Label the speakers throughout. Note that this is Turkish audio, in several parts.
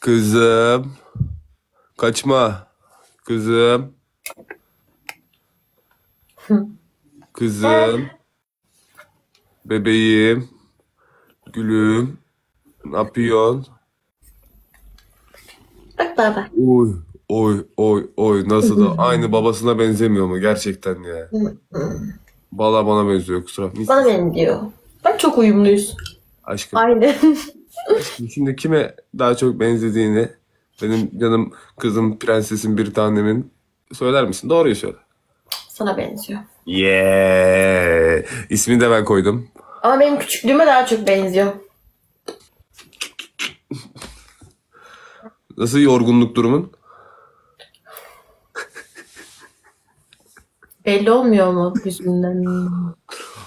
Speaker 1: Kızım. Kaçma. Kızım. Kızım. Bebeğim. Gülüm. Ne yapıyorsun?
Speaker 2: Bak baba.
Speaker 1: Oy, oy, oy, oy. Nasıl da aynı babasına benzemiyor mu gerçekten ya? Valla bana benziyor kusura.
Speaker 2: Bana benziyor. Bak çok uyumluyuz.
Speaker 1: Aşkım.
Speaker 2: Aynı.
Speaker 1: Şimdi kime daha çok benzediğini benim canım kızım prensesim bir tanemin söyler misin? Doğruyu söyle.
Speaker 2: Sana benziyor.
Speaker 1: Yeah. İsmini de ben koydum.
Speaker 2: Ama benim küçüklüğüme daha çok benziyor.
Speaker 1: Nasıl yorgunluk durumun?
Speaker 2: Belli olmuyor mu yüzünden?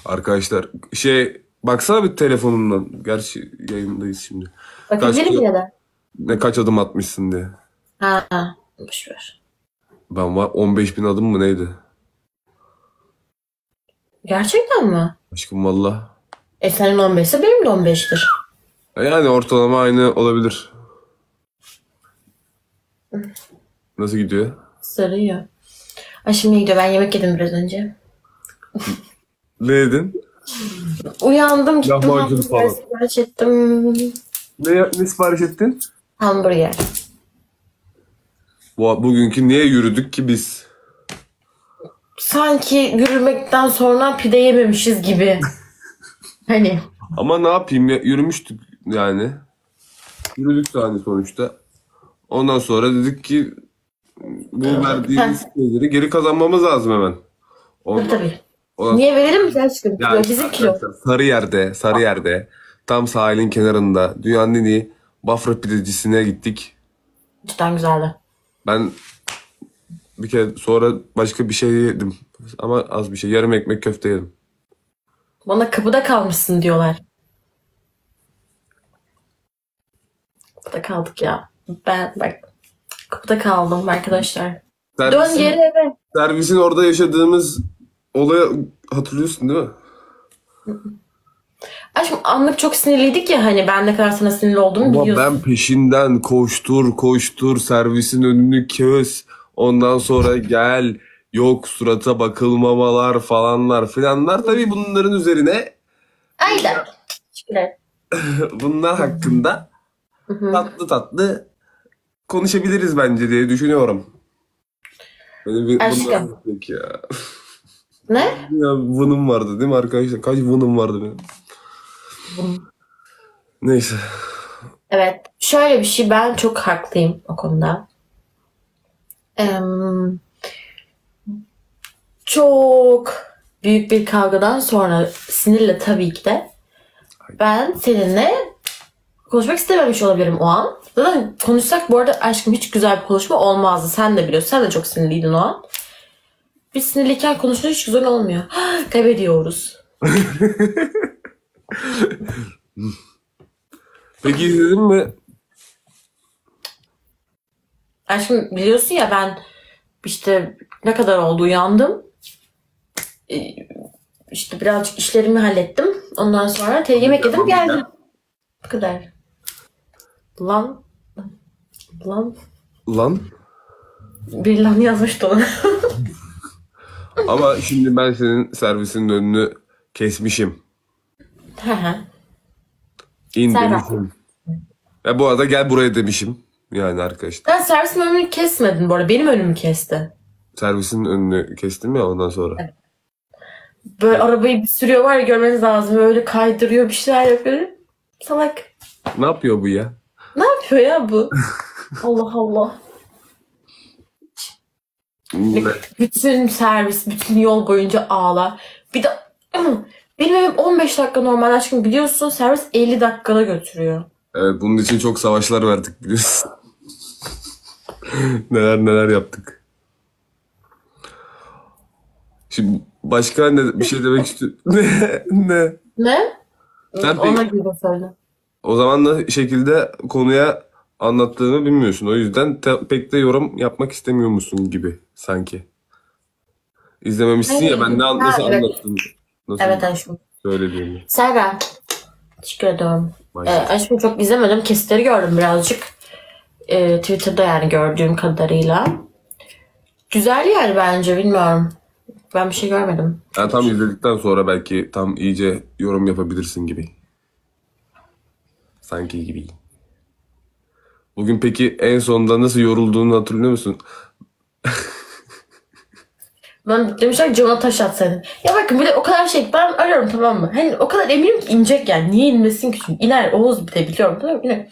Speaker 1: Arkadaşlar şey baksana bir telefonumdan. Gerçi yayındayız şimdi.
Speaker 2: Bakabilirim
Speaker 1: Kaç-
Speaker 2: yine de.
Speaker 1: Ne kaç adım atmışsın diye.
Speaker 2: Ha, ha. Boş ver.
Speaker 1: Ben var 15 bin adım mı neydi?
Speaker 2: Gerçekten mi?
Speaker 1: Aşkım valla.
Speaker 2: E senin 15 ise benim de 15'tir.
Speaker 1: Yani ortalama aynı olabilir. Nasıl gidiyor?
Speaker 2: Sarıyor. Ay şimdi gidiyor. Ben yemek yedim biraz önce.
Speaker 1: Ne yedin?
Speaker 2: Uyandım gittim.
Speaker 1: Lahmacun
Speaker 2: hamburger
Speaker 1: falan.
Speaker 2: sipariş ettim.
Speaker 1: Ne, ne sipariş ettin?
Speaker 2: Hamburger.
Speaker 1: Bu, bugünkü niye yürüdük ki biz?
Speaker 2: Sanki yürümekten sonra pide yememişiz gibi. hani.
Speaker 1: Ama ne yapayım ya yürümüştük yani. Yürüdük de hani sonuçta. Ondan sonra dedik ki bu verdiğimiz şeyleri geri kazanmamız lazım hemen. Ondan,
Speaker 2: tabii.
Speaker 1: Ondan-
Speaker 2: Niye verelim aşkım?
Speaker 1: Yani
Speaker 2: Kilo, bizim kilo.
Speaker 1: arkadaşlar, Sarıyer'de, Sarıyer'de tam sahilin kenarında dünyanın en iyi Bafra pidecisine gittik.
Speaker 2: Cidden güzeldi.
Speaker 1: Ben bir kere sonra başka bir şey yedim. Ama az bir şey. Yarım ekmek köfte yedim.
Speaker 2: Bana kapıda kalmışsın diyorlar. Kapıda kaldık ya. Ben bak kapıda kaldım arkadaşlar. Dön
Speaker 1: Servisin,
Speaker 2: geri eve.
Speaker 1: servisin orada yaşadığımız olayı hatırlıyorsun değil mi?
Speaker 2: Aşkım anlık çok sinirliydik ya hani ben ne kadar sana sinirli olduğumu
Speaker 1: Ama
Speaker 2: biliyorsun.
Speaker 1: ben peşinden koştur koştur servisin önünü kes. Ondan sonra gel. Yok surata bakılmamalar falanlar filanlar. Tabii bunların üzerine
Speaker 2: Aynen. Teşekkürler.
Speaker 1: bunlar hakkında tatlı tatlı konuşabiliriz bence diye düşünüyorum. Benim bir
Speaker 2: Aşkım.
Speaker 1: bunlar ya.
Speaker 2: Ne?
Speaker 1: Ya bunun vardı değil mi arkadaşlar? Kaç bunun vardı benim? Neyse.
Speaker 2: Evet. Şöyle bir şey ben çok haklıyım o konuda. Em, çok büyük bir kavgadan sonra sinirle tabii ki de ben seninle konuşmak istememiş olabilirim o an. Zaten konuşsak bu arada aşkım hiç güzel bir konuşma olmazdı. Sen de biliyorsun. Sen de çok sinirliydin o an. Biz sinirliyken konuşunca hiç güzel olmuyor. Kaybediyoruz.
Speaker 1: Peki izledin mi?
Speaker 2: Aşkım biliyorsun ya ben işte ne kadar oldu uyandım. Ee, İşte birazcık işlerimi hallettim. Ondan sonra te- yemek yedim geldim. Bu kadar. Lan. Lan.
Speaker 1: Lan.
Speaker 2: Bir lan yazmıştı ona.
Speaker 1: Ama şimdi ben senin servisinin önünü kesmişim. İn demişim. Ve bu arada gel buraya demişim. Yani arkadaşlar.
Speaker 2: Sen servisin önünü kesmedin bu arada. Benim önümü kesti.
Speaker 1: Servisin önünü kestim ya ondan sonra.
Speaker 2: Böyle arabayı bir sürüyor var ya görmeniz lazım. Böyle kaydırıyor bir şeyler yapıyor. Salak.
Speaker 1: Ne yapıyor bu ya?
Speaker 2: Ne yapıyor ya bu? Allah Allah.
Speaker 1: Ne?
Speaker 2: Bütün servis, bütün yol boyunca ağlar. Bir de benim evim 15 dakika normal aşkım biliyorsun servis 50 dakikada götürüyor.
Speaker 1: Evet, bunun için çok savaşlar verdik biliyorsun. neler neler yaptık. Şimdi başka ne bir şey demek istiyorum. ne? Ne?
Speaker 2: Ne?
Speaker 1: Sen
Speaker 2: Ona
Speaker 1: peki-
Speaker 2: göre söyle.
Speaker 1: O zaman da şekilde konuya anlattığını bilmiyorsun. O yüzden te- pek de yorum yapmak istemiyor musun gibi sanki. İzlememişsin ya ben ne an-
Speaker 2: Ha,
Speaker 1: nasıl
Speaker 2: evet.
Speaker 1: anlattım. Nasıl
Speaker 2: Evet aşkım.
Speaker 1: söylediğimi.
Speaker 2: Serra. Teşekkür ederim. Ee, aşkım çok izlemedim. Kesitleri gördüm birazcık. Ee, Twitter'da yani gördüğüm kadarıyla. Güzel yani bence bilmiyorum. Ben bir şey görmedim.
Speaker 1: Yani tam izledikten sonra belki tam iyice yorum yapabilirsin gibi. Sanki gibi. Bugün peki en sonunda nasıl yorulduğunu hatırlıyor musun?
Speaker 2: Ben demişler cama taş at senin. Ya bakın bir de o kadar şey ben arıyorum tamam mı? Hani o kadar eminim ki inecek yani. Niye inmesin ki? Çünkü iner Oğuz bir de biliyorum. Tamam mı?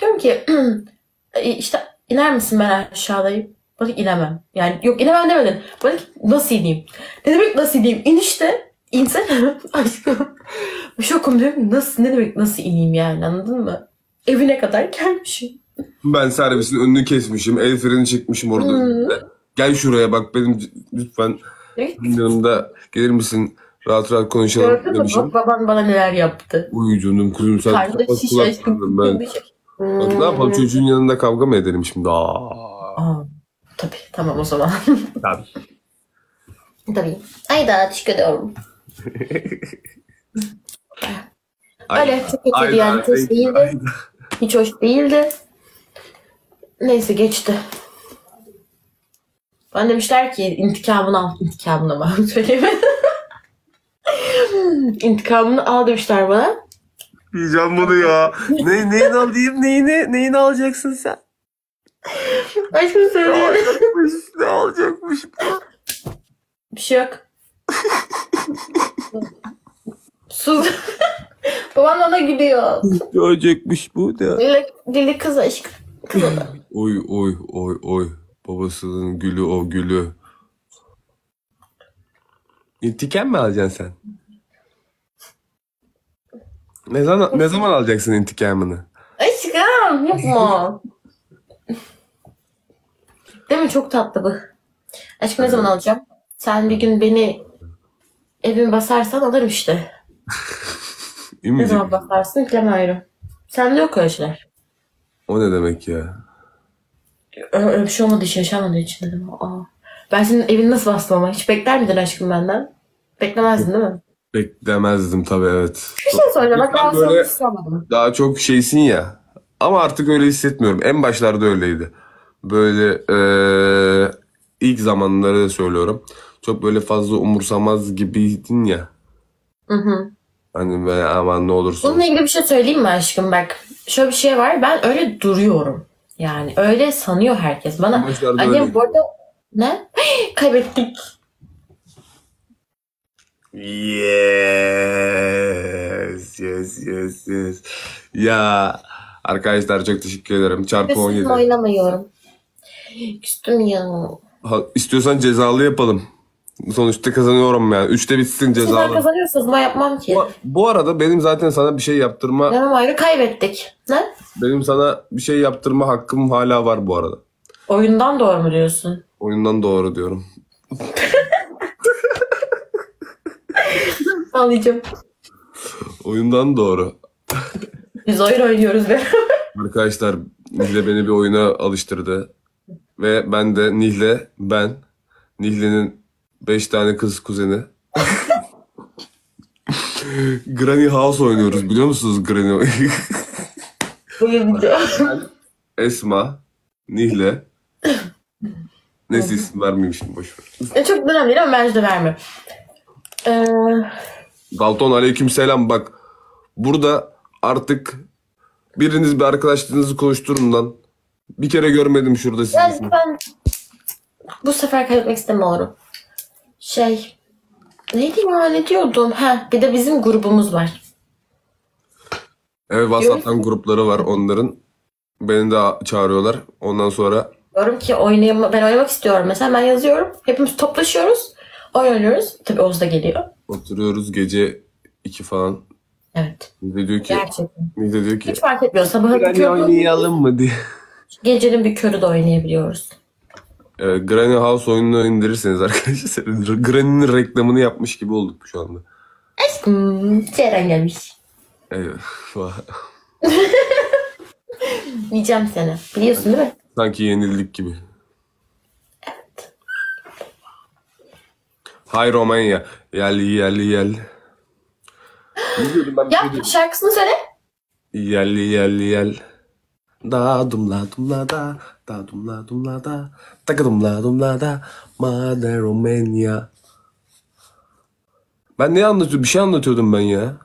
Speaker 2: Diyorum ki "E, işte iner misin ben aşağıdayım? Bana inemem. Yani yok inemem demedin. Bana nasıl ineyim? Ne demek nasıl ineyim? İn işte. İnsene. Aşkım. Şokum diyorum. Nasıl ne demek nasıl ineyim yani anladın mı? Evine kadar gelmişim.
Speaker 1: Ben servisin önünü kesmişim. El freni çekmişim orada. önünde. Gel şuraya bak benim lütfen
Speaker 2: Evet.
Speaker 1: yanımda gelir misin? Rahat rahat konuşalım
Speaker 2: Gördün
Speaker 1: demişim.
Speaker 2: Bak baban bana neler yaptı.
Speaker 1: Uy canım kuzum sen
Speaker 2: Karnında
Speaker 1: kapat kulak ben. Bak ne yapalım çocuğun yanında kavga mı edelim şimdi? Aa.
Speaker 2: Aa, tabii tamam o zaman.
Speaker 1: Tabii.
Speaker 2: tabii. Ay daha teşekkür ediyorum. Öyle çok kötüydü yani. Hiç hoş değildi. Neyse geçti. Bana demişler ki intikamını al. İntikamını mı? Söyleyemedim. intikamını al demişler bana.
Speaker 1: Yiyeceğim bunu ya. ne, neyini alayım? Neyini, neyini alacaksın sen?
Speaker 2: Aşkım söyleyeyim.
Speaker 1: alacakmış? Ne alacakmış?
Speaker 2: Bir şey yok. Sus. Babam bana gülüyor.
Speaker 1: Ne alacakmış bu da?
Speaker 2: Dili, dili kız aşkım.
Speaker 1: Oy oy oy oy. Babasının gülü o gülü. İntikam mı alacaksın sen? Ne zaman ne zaman alacaksın intikamını?
Speaker 2: Aşkım yapma. Değil mi çok tatlı bu. Aşkım ne zaman alacağım? Sen bir gün beni evime basarsan alırım işte. Ne zaman basarsın bilmem ayrı. Sende yok öyle şeyler.
Speaker 1: O ne demek ya?
Speaker 2: Öyle, bir şey olmadı hiç yaşanmadığı için dedim. Aa. Ben senin evini nasıl bastım ama? Hiç bekler miydin aşkım benden? Beklemezdin değil mi?
Speaker 1: Beklemezdim tabii evet.
Speaker 2: Bir şey söyle bak ben
Speaker 1: böyle-
Speaker 2: böyle...
Speaker 1: Daha çok şeysin ya. Ama artık öyle hissetmiyorum. En başlarda öyleydi. Böyle eee, ilk zamanları söylüyorum. Çok böyle fazla umursamaz gibiydin ya.
Speaker 2: Hı hı.
Speaker 1: Hani be aman ne olursun.
Speaker 2: Bununla ilgili bir şey söyleyeyim mi aşkım? Bak şöyle bir şey var. Ben öyle duruyorum. Yani öyle sanıyor herkes. Bana Annem bu arada ne? Kaybettik.
Speaker 1: Yes, yes, yes, yes. Ya arkadaşlar çok teşekkür ederim. Çarpı
Speaker 2: Üstüm
Speaker 1: 17.
Speaker 2: oynamıyorum. Küstüm ya.
Speaker 1: Ha, istiyorsan cezalı yapalım. Sonuçta kazanıyorum yani. Üçte bitsin
Speaker 2: Sizler
Speaker 1: cezalı.
Speaker 2: kazanıyorsunuz ama yapmam ki.
Speaker 1: Bu, bu arada benim zaten sana bir şey yaptırma,
Speaker 2: Demem ayrı kaybettik. Ne?
Speaker 1: benim sana bir şey yaptırma hakkım hala var bu arada.
Speaker 2: Oyundan doğru mu diyorsun?
Speaker 1: Oyundan doğru diyorum.
Speaker 2: Anlayacağım.
Speaker 1: Oyundan doğru.
Speaker 2: Biz oyun oynuyoruz be.
Speaker 1: Arkadaşlar Nihle beni bir oyuna alıştırdı. Ve ben de Nihle, ben, Nihle'nin 5 tane kız kuzeni. Granny House oynuyoruz biliyor musunuz Granny? Esma, Nihle. Neyse isim vermeyeyim şimdi boşver.
Speaker 2: E, Çok önemli değil ama bence de verme. Ee,
Speaker 1: Dalton aleyküm selam bak. Burada artık biriniz bir arkadaşlarınızı konuşturun lan. Bir kere görmedim şurada sizi.
Speaker 2: yani ben bu sefer kaybetmek istemiyorum. Şey neydi ya ne diyordum? Ha, bir de bizim grubumuz var.
Speaker 1: Evet WhatsApp'tan grupları var onların. Beni de çağırıyorlar. Ondan sonra
Speaker 2: Diyorum ki oynayam ben oynamak istiyorum. Mesela ben yazıyorum. Hepimiz toplaşıyoruz. Oynuyoruz. Tabii Oğuz da geliyor.
Speaker 1: oturuyoruz gece 2 falan.
Speaker 2: Evet.
Speaker 1: Nihle diyor ki,
Speaker 2: Gerçekten.
Speaker 1: Nihle diyor ki
Speaker 2: Hiç fark etmiyor. Sabahın bir körü,
Speaker 1: oynayalım mı diye.
Speaker 2: gecenin bir körü de oynayabiliyoruz.
Speaker 1: Evet, Granny House oyununu indirirseniz arkadaşlar. Granny'nin reklamını yapmış gibi olduk şu anda.
Speaker 2: Hmm, Ceren gelmiş.
Speaker 1: Evet.
Speaker 2: Yiyeceğim seni. Biliyorsun değil mi?
Speaker 1: Sanki yenildik gibi. Hay Romanya. Yel yel yel. Ne diyordum ben bir şey
Speaker 2: Yap
Speaker 1: diyordum.
Speaker 2: şarkısını söyle.
Speaker 1: Yel yel yel. Da dumla dumla da. Da dumla dumla da. Taka dumla dumla da. Mother Romania. Ben ne anlatıyordum? Bir şey anlatıyordum ben ya.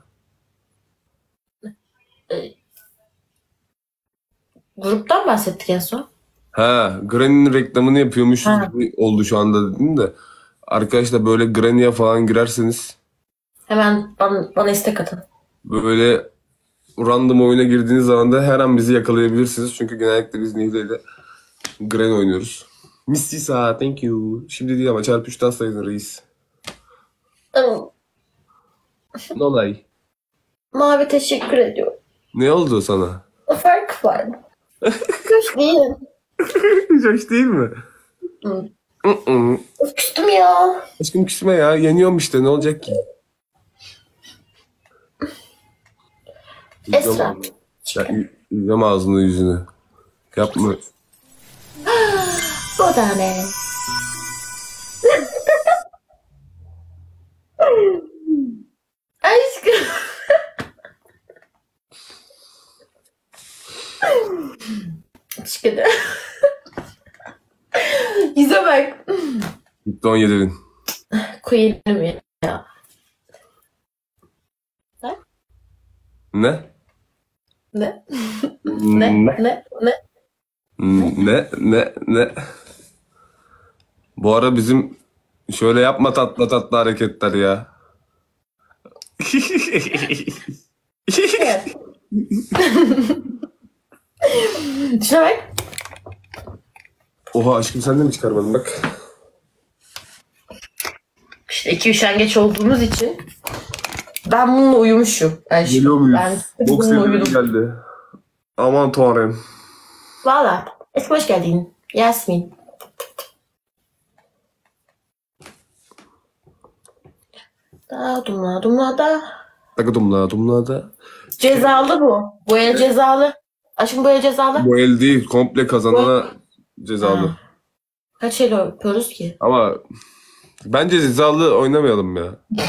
Speaker 2: Gruptan bahsettik en son.
Speaker 1: Ha, Granny'nin reklamını yapıyormuşuz
Speaker 2: Ha.
Speaker 1: gibi oldu şu anda dedim de. Arkadaşlar böyle Granny'e falan girerseniz
Speaker 2: Hemen bana, bana istek atın.
Speaker 1: böyle random oyuna girdiğiniz zaman da her an bizi yakalayabilirsiniz. Çünkü genellikle biz Nihle ile Granny oynuyoruz. Missisa, thank you. Şimdi değil ama çarpı 3'ten sayın reis. Ne olay?
Speaker 2: Mavi teşekkür ediyorum.
Speaker 1: Ne oldu sana?
Speaker 2: Fark var. Hoş değil.
Speaker 1: Hoş değil mi?
Speaker 2: Hı. Of, Küstüm ya.
Speaker 1: Aşkım küsme ya. Yeniyorum işte. Ne olacak ki?
Speaker 2: Üfleme
Speaker 1: Esra. Ya, ü- ağzını yüzünü. Yapma.
Speaker 2: Bu da ne? Aşkım. Aşkına. Yüze bak.
Speaker 1: Git don yedirin.
Speaker 2: Koyalım ya.
Speaker 1: Ne?
Speaker 2: ne? Ne?
Speaker 1: Ne?
Speaker 2: Ne? Ne?
Speaker 1: Ne? Ne? Bu ara bizim şöyle yapma tatlı tatlı hareketler ya.
Speaker 2: Şöyle.
Speaker 1: Oha aşkım sen de mi çıkarmadın bak.
Speaker 2: İşte iki üşengeç olduğumuz için ben bununla uyumuşum. Aşkım.
Speaker 1: Geliyor muyuz?
Speaker 2: Ben
Speaker 1: Boks
Speaker 2: bununla
Speaker 1: evleri
Speaker 2: uyudum.
Speaker 1: geldi. Aman tanrım.
Speaker 2: Valla. Eski hoş geldin. Yasmin. Da dumla dumla da.
Speaker 1: Takıdımla dumla da.
Speaker 2: Cezalı bu. Bu el cezalı. Aşkım bu el cezalı.
Speaker 1: Bu el değil komple kazanana cezalı.
Speaker 2: Ha. Kaç el yapıyoruz ki?
Speaker 1: Ama bence cezalı oynamayalım ya.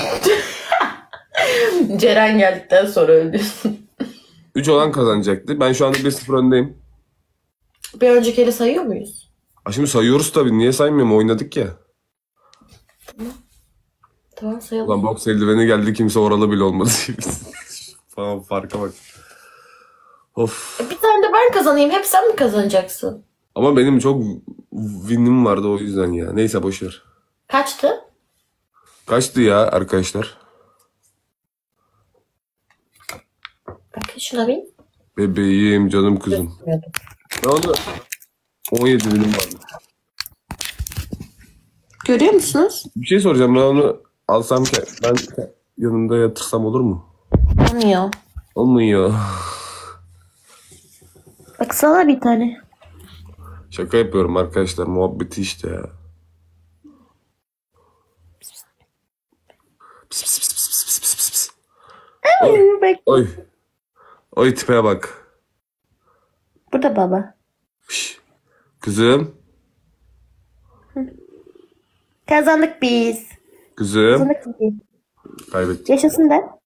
Speaker 2: Ceren geldikten sonra öldü.
Speaker 1: 3 olan kazanacaktı. Ben şu anda 1-0 öndeyim.
Speaker 2: Bir önceki eli sayıyor muyuz?
Speaker 1: Ha şimdi sayıyoruz tabii. Niye saymıyorum? Oynadık ya.
Speaker 2: Tamam sayalım.
Speaker 1: Ulan boks eldiveni geldi kimse oralı bile olmadı. falan farka bak. Of.
Speaker 2: Bir tane de ben kazanayım. Hep sen mi kazanacaksın?
Speaker 1: Ama benim çok winim vardı o yüzden ya. Neyse boşver.
Speaker 2: Kaçtı?
Speaker 1: Kaçtı ya arkadaşlar?
Speaker 2: Şuna bir.
Speaker 1: Bebeğim, canım kızım. Ne oldu? 17 winim vardı.
Speaker 2: Görüyor musunuz?
Speaker 1: Bir şey soracağım. Ben onu alsam ki ben yanında yatırsam olur mu?
Speaker 2: Olmuyor.
Speaker 1: Olmuyor.
Speaker 2: Baksana bir tane.
Speaker 1: Şaka yapıyorum arkadaşlar. Muhabbeti işte ya. Pis, pis, pis, pis, pis, pis, pis, pis. Oy, oy. Oy tipe bak.
Speaker 2: burada baba.
Speaker 1: Şş. Kızım.
Speaker 2: Kazandık biz.
Speaker 1: Kızım.
Speaker 2: Kazandık biz.
Speaker 1: Kaybettik.
Speaker 2: Yaşasın da.